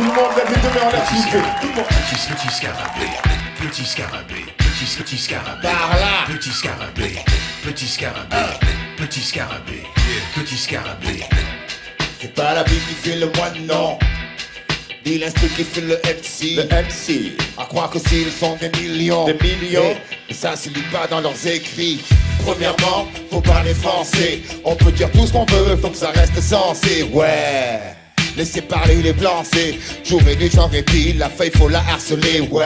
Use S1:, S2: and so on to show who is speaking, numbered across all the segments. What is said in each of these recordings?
S1: Tout le monde lève les deux mains en l'air, s'il vous plaît.
S2: Petit, petit scarabée, petit scarabée, petit, petit scarabée.
S1: Par là.
S2: Petit scarabée, petit scarabée, petit scarabée, petit scarabée.
S1: C'est pas la vie qui fait le moine, non. Ni l'instru qui fait le MC.
S3: Le MC.
S1: À croire que s'ils sont des millions.
S3: Des millions.
S1: Et ça se lit pas dans leurs écrits. Premièrement, faut parler français. On peut dire tout ce qu'on veut, faut que ça reste sensé. Ouais. Laissez parler les blancs, c'est jour et nuit sans répit. La feuille, faut la harceler, ouais.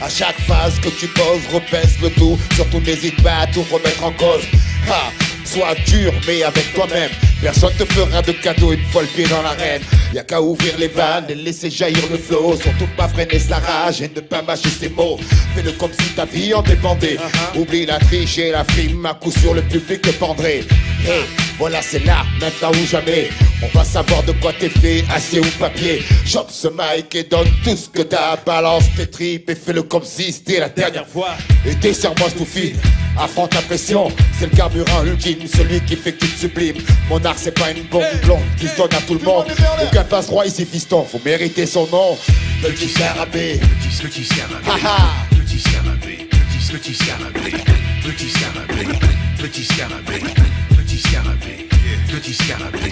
S1: À chaque phase que tu poses, repèse le tout. Surtout n'hésite pas à tout remettre en cause. Ha, sois dur, mais avec toi-même. Personne te fera de cadeau une fois le pied dans l'arène. Y'a qu'à ouvrir les vannes et laisser jaillir le flot. Surtout pas freiner sa rage et ne pas mâcher ses mots. Fais-le comme si ta vie en dépendait. Oublie la triche et la frime, à coup sur le public te pendrait. Hey, voilà, c'est là, maintenant ou jamais. On va savoir de quoi t'es fait, acier ou papier. Chope ce mic et donne tout ce que t'as. Balance tes tripes et fais-le comme si c'était la dernière fois. Et desserre-moi tout fil. Affronte la pression, c'est le carburant ultime, celui qui fait que tu te sublimes. Mon art, c'est pas une bombe blonde qui se donne à tout le monde. Aucun passe roi ici, fiston, faut mériter son nom. Petit scarabée.
S2: Petit, petit scarabée, petit scarabée, petit, scarabée, petit scarabée, petit scarabée, petit scarabée, petit scarabée, petit scarabée.